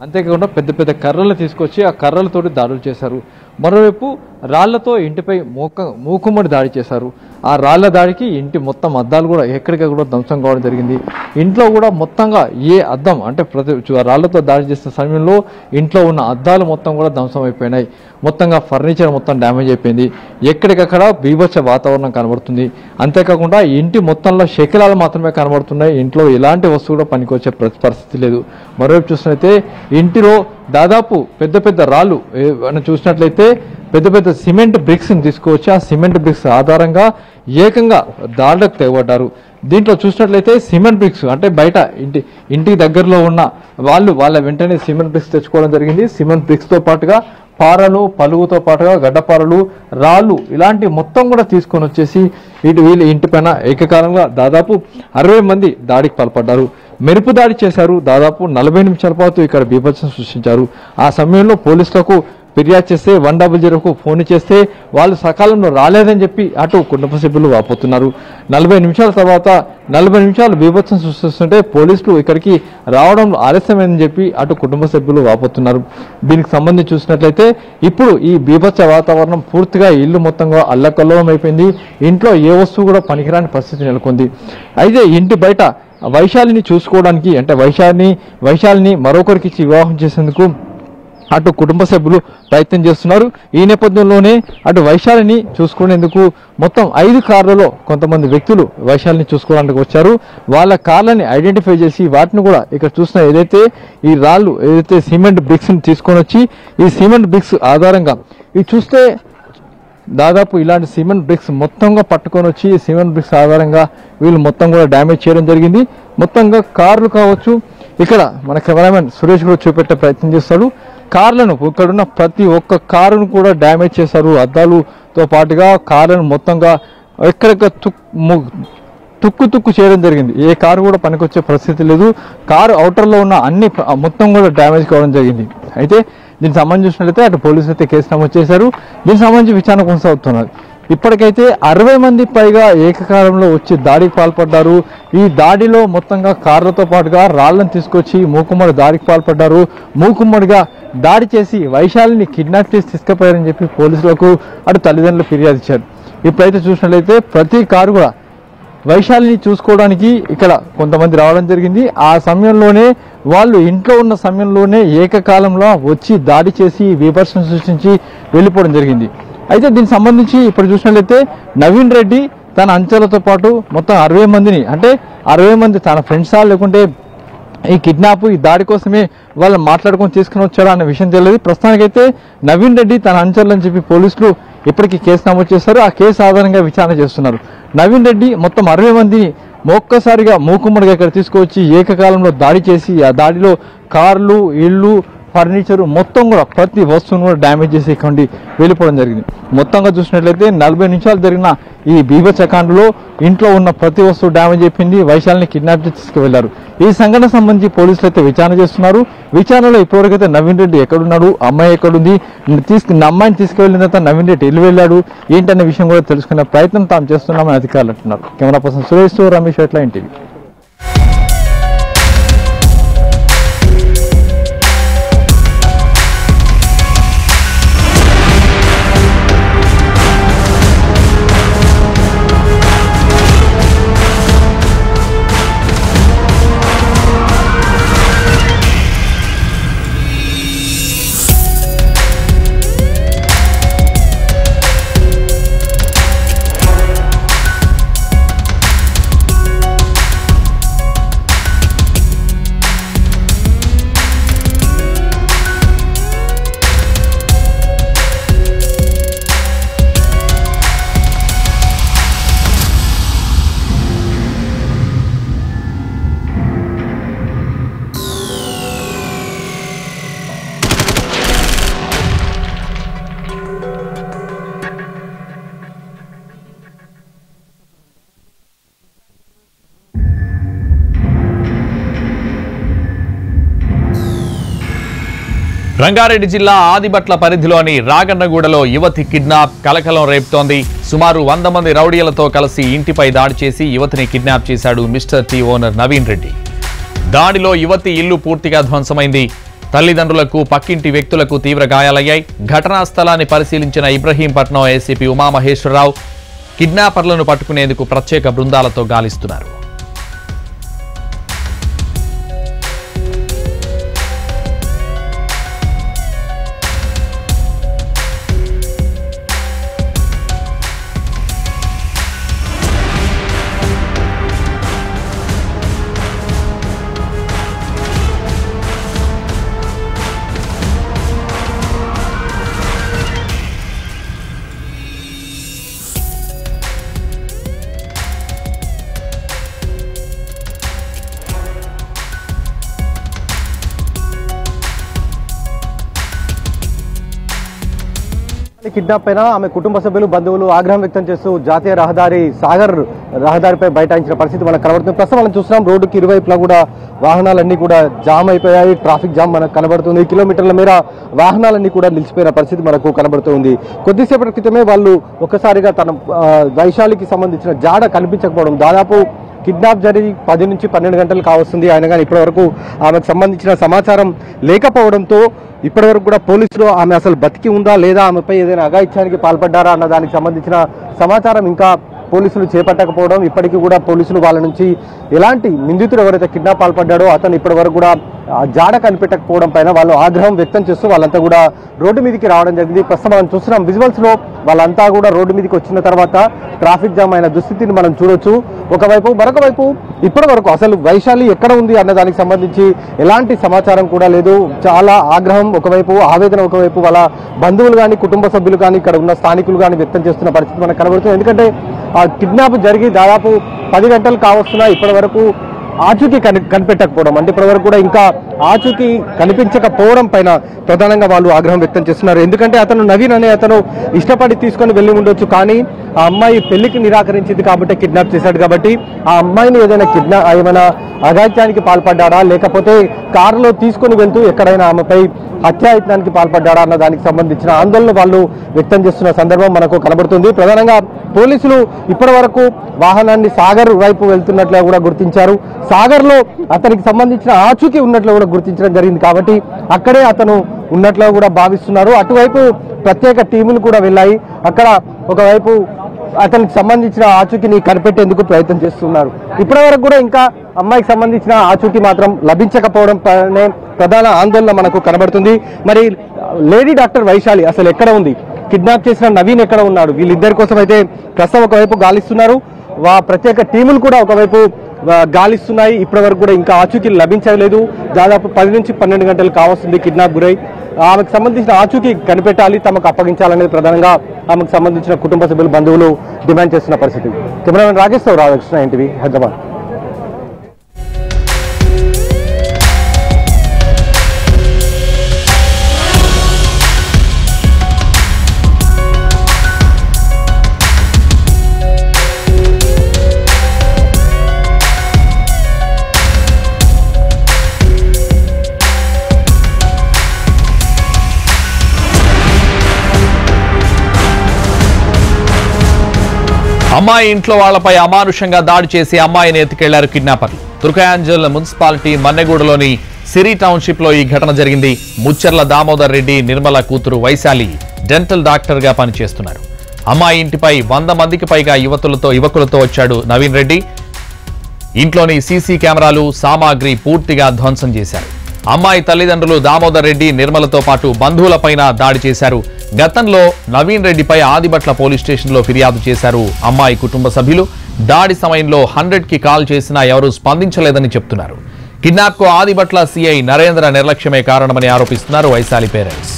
అంతేకాకుండా పెద్ద పెద్ద కర్రలు తీసుకొచ్చి ఆ కర్రలతోటి దాడులు చేశారు. మరోవైపు రాళ్ళతో ఇంటిపై మూక మూకుమ్మడి దాడి చేశారు. ఆ రాళ్ళ దాడికి ఇంటి మొత్తం అద్దాలు కూడా ఎక్కడికక్కడ కూడా ధ్వంసం కావడం జరిగింది. ఇంట్లో కూడా మొత్తంగా ఏ అద్దం అంటే ప్రతి రాళ్ళతో దాడి చేసిన సమయంలో ఇంట్లో ఉన్న అద్దాలు మొత్తం కూడా ధ్వంసం అయిపోయినాయి. మొత్తంగా ఫర్నిచర్ మొత్తం డ్యామేజ్ అయిపోయింది. ఎక్కడికక్కడ బీభత్స వాతావరణం కనబడుతుంది. అంతేకాకుండా ఇంటి మొత్తంలో శకిలాలు మాత్రమే కనబడుతున్నాయి. ఇంట్లో ఎలాంటి వస్తువు కూడా పనికొచ్చే పరిస్థితి లేదు. మరోవైపు చూసినట్లయితే ఇంటిలో దాదాపు పెద్ద పెద్ద రాళ్ళు చూసినట్లయితే పెద్ద పెద్ద సిమెంట్ బ్రిక్స్ తీసుకువచ్చి ఆ సిమెంట్ బ్రిక్స్ ఆధారంగా ఏకంగా దాడులకు తెగబడ్డారు. దీంట్లో చూసినట్లయితే సిమెంట్ బ్రిక్స్ అంటే బయట ఇంటి ఇంటికి దగ్గరలో ఉన్న వాళ్ళు వాళ్ళ వెంటనే సిమెంట్ బ్రిక్స్ తెచ్చుకోవడం జరిగింది. సిమెంట్ బ్రిక్స్తో పాటుగా పారలు పలుగుతో పాటుగా గడ్డపారలు రాళ్ళు ఇలాంటి మొత్తం కూడా తీసుకొని వచ్చేసి ఇటు ఇంటి ఇంటిపైన ఏకకాలంగా దాదాపు అరవై మంది దాడికి పాల్పడ్డారు. మెరుపు దాడి చేశారు. దాదాపు నలభై నిమిషాల పాటు ఇక్కడ బీభత్సం సృష్టించారు. ఆ సమయంలో పోలీసులకు ఫిర్యాదు చేస్తే వన్ డబుల్ జీరోకు ఫోన్ చేస్తే వాళ్ళు సకాలంలో రాలేదని చెప్పి అటు కుటుంబ సభ్యులు వాపోతున్నారు. నలభై నిమిషాల తర్వాత నలభై నిమిషాలు బీభత్సం సృష్టిస్తుంటే పోలీసులు ఇక్కడికి రావడం ఆలస్యమైందని చెప్పి అటు కుటుంబ సభ్యులు వాపోతున్నారు. దీనికి సంబంధించి చూసినట్లయితే ఇప్పుడు ఈ బీభత్స వాతావరణం పూర్తిగా ఇల్లు మొత్తంగా అల్లకల్లోలం అయిపోయింది ఇంట్లో ఏ వస్తువు కూడా పనికిరాని పరిస్థితి నెలకొంది. అయితే ఇంటి బయట వైశాలిని చూసుకోవడానికి అంటే వైశాలిని వైశాలిని మరొకరికి ఇచ్చి వివాహం చేసేందుకు అటు కుటుంబ సభ్యులు ప్రయత్నం చేస్తున్నారు. ఈ నేపథ్యంలోనే అటు వైశాలిని చూసుకునేందుకు మొత్తం ఐదు కార్లలో కొంతమంది వ్యక్తులు వైశాలిని చూసుకోవడానికి వచ్చారు. వాళ్ళ కార్లని ఐడెంటిఫై చేసి వాటిని కూడా ఇక్కడ చూసిన ఏదైతే ఈ రాళ్ళు ఏదైతే సిమెంట్ బ్రిక్స్ని తీసుకొని వచ్చి ఈ సిమెంట్ బ్రిక్స్ ఆధారంగా ఇవి చూస్తే దాదాపు ఇలాంటి సిమెంట్ బ్రిక్స్ మొత్తంగా పట్టుకొని వచ్చి సిమెంట్ బ్రిక్స్ ఆధారంగా వీళ్ళు మొత్తం కూడా డ్యామేజ్ చేయడం జరిగింది. మొత్తంగా కార్లు కావచ్చు. ఇక్కడ మన కెమెరామెన్ సురేష్ కూడా చూపెట్టే ప్రయత్నం చేస్తాడు. కార్లను ఇక్కడున్న ప్రతి ఒక్క కారును కూడా డ్యామేజ్ చేశారు. అద్దాలుతో పాటుగా కార్లను మొత్తంగా ఎక్కడెక్కడ తుక్ ము- తుక్కు తుక్కు చేయడం జరిగింది. ఏ కారు కూడా పనికొచ్చే పరిస్థితి లేదు. కారు అవుటర్లో ఉన్న అన్ని మొత్తం కూడా డ్యామేజ్ కావడం జరిగింది. అయితే దీనికి సంబంధించి చూసినట్లయితే అటు పోలీసులు అయితే కేసు నమోదు చేశారు. దీనికి సంబంధించి విచారణ కొనసాగుతున్నారు. ఇప్పటికైతే అరవై మంది పైగా ఏకకాలంలో వచ్చి దాడికి పాల్పడ్డారు. ఈ దాడిలో మొత్తంగా కార్లతో పాటుగా రాళ్ళను తీసుకొచ్చి మూకుమ్మడి దాడికి పాల్పడ్డారు. మూకుమ్మడిగా దాడి చేసి వైశాలిని కిడ్నాప్ చేసి తీసుకుపోయారని చెప్పి పోలీసులకు అటు తల్లిదండ్రులు ఫిర్యాదు ఇచ్చారు. ఇప్పుడైతే చూసినట్లయితే ప్రతి కారు కూడా వైశాలిని చూసుకోవడానికి ఇక్కడ కొంతమంది రావడం జరిగింది. ఆ సమయంలోనే వాళ్ళు ఇంట్లో ఉన్న సమయంలోనే ఏకకాలంలో వచ్చి దాడి చేసి విమర్శను సృష్టించి వెళ్ళిపోవడం జరిగింది. అయితే దీనికి సంబంధించి ఇప్పుడు చూసినట్లయితే నవీన్ రెడ్డి తన అంచెలతో పాటు మొత్తం అరవై మందిని అంటే అరవై మంది తన ఫ్రెండ్సా లేకుంటే ఈ కిడ్నాప్ ఈ దాడి కోసమే వాళ్ళు మాట్లాడుకొని తీసుకుని వచ్చారా అనే విషయం తెలియదు. ప్రస్తుతానికైతే నవీన్ రెడ్డి తన అనుచరులు అని చెప్పి పోలీసులు ఇప్పటికీ కేసు నమోదు చేశారు. ఆ కేసు ఆధారంగా విచారణ చేస్తున్నారు. నవీన్ రెడ్డి మొత్తం అరవై మందిని ఒక్కసారిగా మూకుమ్మడిగా ఇక్కడ తీసుకువచ్చి ఏకకాలంలో దాడి చేసి ఆ దాడిలో కార్లు ఇళ్ళు ఫర్నిచర్ మొత్తం కూడా ప్రతి వస్తువును కూడా డ్యామేజ్ చేసి ఇక్కడి వెళ్ళిపోవడం జరిగింది. మొత్తంగా చూసినట్లయితే నలభై నిమిషాలు జరిగిన ఈ బీభత్సకాండలో ఇంట్లో ఉన్న ప్రతి వస్తువు డ్యామేజ్ అయిపోయింది. వైశాల్ని కిడ్నాప్ చేసి తీసుకువెళ్ళారు. ఈ సంఘటన సంబంధించి పోలీసులు అయితే విచారణ చేస్తున్నారు. విచారణలో ఇప్పటివరకైతే నవీన్ రెడ్డి ఎక్కడున్నాడు? అమ్మాయి ఎక్కడుంది? తీసుకు అమ్మాయిని తీసుకువెళ్ళిన తర్వాత నవీన్ రెడ్డి ఎల్లు వెళ్ళాడు? ఏంటనే విషయం కూడా తెలుసుకునే ప్రయత్నం తాము చేస్తున్నామని అధికారులు అంటున్నారు. కెమెరా పర్సన్ సురేష్ రమేష్ ఎట్లా ఇంటివి రంగారెడ్డి జిల్లా ఆదిబట్ల పరిధిలోని రాగన్నగూడలో యువతి కిడ్నాప్ కలకలం రేపుతోంది. సుమారు వంద మంది రౌడీలతో కలిసి ఇంటిపై దాడి చేసి యువతిని కిడ్నాప్ చేశాడు Mr tea owner Naveen Reddy. దాడిలో యువతి ఇల్లు పూర్తిగా ధ్వంసమైంది. తల్లిదండ్రులకు పక్కింటి వ్యక్తులకు తీవ్ర గాయాలయ్యాయి. ఘటనా స్థలాన్ని పరిశీలించిన ఇబ్రహీంపట్నం ఏసీపీ ఉమామహేశ్వరరావు కిడ్నాపర్లను పట్టుకునేందుకు ప్రత్యేక బృందాలతో గాలిస్తున్నారు. కిడ్నాప్ పైన ఆమె కుటుంబ సభ్యులు బంధువులు ఆగ్రహం వ్యక్తం చేస్తూ జాతీయ రహదారి సాగర్ రహదారిపై బైఠాయించిన పరిస్థితి మనకు కనబడుతుంది. ప్రస్తుతం మనం చూస్తున్నాం. రోడ్డుకి ఇరువైపులా కూడా వాహనాలన్నీ కూడా జామ్ అయిపోయాయి. ట్రాఫిక్ జామ్ మనకు కనబడుతుంది. కిలోమీటర్ల మేర వాహనాలన్నీ కూడా నిలిచిపోయిన పరిస్థితి మనకు కనబడుతుంది. కొద్దిసేపటి క్రితమే వాళ్ళు ఒక్కసారిగా తన వైశాలికి సంబంధించిన జాడ కనిపించకపోవడం దాదాపు కిడ్నాప్ జరిగి పది నుంచి పన్నెండు గంటలు కావస్తుంది. ఆయన కానీ ఇప్పటివరకు ఆమెకు సంబంధించిన సమాచారం లేకపోవడంతో ఇప్పటివరకు కూడా పోలీసులు ఆమె అసలు బతికి ఉందా లేదా ఆమెపై ఏదైనా అఘాయిత్యానికి పాల్పడ్డారా అన్న దానికి సంబంధించిన సమాచారం ఇంకా పోలీసులు చేపట్టకపోవడం ఇప్పటికీ కూడా పోలీసులు వాళ్ళ నుంచి ఎలాంటి నిందితుడు ఎవరైతే కిడ్నాప్ పాల్పడ్డాడో అతను ఇప్పటి వరకు కూడా జాడ కనిపెట్టకపోవడం పైన వాళ్ళు ఆగ్రహం వ్యక్తం చేస్తూ వాళ్ళంతా కూడా రోడ్డు మీదకి రావడం జరిగింది. ప్రస్తుతం మనం చూస్తున్నాం విజువల్స్లో వాళ్ళంతా కూడా రోడ్డు మీదకి వచ్చిన తర్వాత ట్రాఫిక్ జామ్ అయిన దుస్థితిని మనం చూడొచ్చు. ఒకవైపు మరొక వైపు ఇప్పటి వరకు అసలు వైశాలి ఎక్కడ ఉంది అన్న దానికి సంబంధించి ఎలాంటి సమాచారం కూడా లేదు. చాలా ఆగ్రహం ఒకవైపు ఆవేదన ఒకవైపు వాళ్ళ బంధువులు కానీ కుటుంబ సభ్యులు కానీ ఇక్కడ ఉన్న స్థానికులు కానీ వ్యక్తం చేస్తున్న పరిస్థితి మనకు కనబడుతుంది. ఎందుకంటే కిడ్నాప్ జరిగి దాదాపు పది గంటలు కావస్తున్నా ఇప్పటి వరకు ఆచూకీ కని కనిపెట్టకపోవడం. అంటే ఇప్పటి వరకు కూడా ఇంకా ఆచూకీ కనిపించకపోవడం పైన ప్రధానంగా వాళ్ళు ఆగ్రహం వ్యక్తం చేస్తున్నారు. ఎందుకంటే అతను నవీన్ అనే అతను ఇష్టపడి తీసుకొని వెళ్ళి ఉండొచ్చు. కానీ ఆ అమ్మాయి పెళ్ళికి నిరాకరించింది కాబట్టి కిడ్నాప్ చేశాడు కాబట్టి ఆ అమ్మాయిని ఏదైనా కిడ్నాప్ ఏమైనా అఘాయిత్యానికి పాల్పడ్డాడా? లేకపోతే కారులో తీసుకొని వెళ్తూ ఎక్కడైనా ఆమెపై హత్యాయత్నానికి పాల్పడ్డాడా? అన్న దానికి సంబంధించిన ఆందోళన వాళ్ళు వ్యక్తం చేస్తున్న సందర్భం మనకు కనబడుతుంది. ప్రధానంగా పోలీసులు ఇప్పటి వరకు వాహనాన్ని సాగర్ వైపు వెళ్తున్నట్లు కూడా గుర్తించారు. సాగర్లో అతనికి సంబంధించిన ఆచూకీ ఉన్నట్లు కూడా గుర్తించడం జరిగింది కాబట్టి అక్కడే అతను ఉన్నట్లు కూడా భావిస్తున్నారు. అటువైపు ప్రత్యేక టీములు కూడా వెళ్ళాయి. అక్కడ ఒకవైపు అతనికి సంబంధించిన ఆచూకీని కనిపెట్టేందుకు ప్రయత్నం చేస్తున్నారు. ఇప్పటి వరకు కూడా ఇంకా అమ్మాయికి సంబంధించిన ఆచూకీ మాత్రం లభించకపోవడం ప్రధాన ఆందోళన మనకు కనబడుతుంది. మరి లేడీ డాక్టర్ వైశాలి అసలు ఎక్కడ ఉంది? కిడ్నాప్ చేసిన నవీన్ ఎక్కడ ఉన్నాడు? వీళ్ళిద్దరి కోసం అయితే ప్రస్తుతం ఒకవైపు గాలిస్తున్నారు. వా ప్రత్యేక టీములు కూడా ఒకవైపు గాలిస్తున్నాయి. ఇప్పటి వరకు కూడా ఇంకా ఆచూకీ లభించలేదు. దాదాపు పది నుంచి పన్నెండు గంటలు కావస్తుంది కిడ్నాప్ గురై. ఆమెకు సంబంధించిన ఆచూకీ కనిపెట్టాలి తమకు అప్పగించాలనేది ప్రధానంగా ఆమెకు సంబంధించిన కుటుంబ సభ్యులు బంధువులు డిమాండ్ చేస్తున్న పరిస్థితి. Cameraman Rajeshwara Radhakrishna NTV Hyderabad. అమ్మాయి ఇంట్లో వాళ్ళపై అమానుషంగా దాడి చేసి అమ్మాయిని ఎత్తుకెళ్ళారు కిడ్నాపర్లు. తుర్కయాంజల్ మున్సిపాలిటీ మన్నెగూడలోని సిరి టౌన్షిప్లో ఈ ఘటన జరిగింది. ముచ్చర్ల దామోదర్ రెడ్డి నిర్మల కూతురు వైశాలి డెంటల్ డాక్టర్గా పనిచేస్తున్నారు. అమ్మాయి ఇంటిపై వంద మందికి పైగా యువతులతో యువకులతో వచ్చాడు నవీన్ రెడ్డి. ఇంట్లోని సీసీ కెమెరాలు సామాగ్రి పూర్తిగా ధ్వంసం చేశారు. అమ్మాయి తల్లిదండ్రులు దామోదర్ రెడ్డి నిర్మలతో పాటు బంధువులపైన దాడి చేశారు. గతంలో నవీన్ రెడ్డిపై ఆదిబట్ల పోలీస్ స్టేషన్లో ఫిర్యాదు చేశారు అమ్మాయి కుటుంబ సభ్యులు. దాడి సమయంలో హండ్రెడ్కి కాల్ చేసినా ఎవరూ స్పందించలేదని చెప్తున్నారు. కిడ్నాప్కు ఆదిబట్ల సీఐ నరేంద్ర నిర్లక్ష్యమే కారణమని ఆరోపిస్తున్నారు వైశాలి పేరెంట్స్.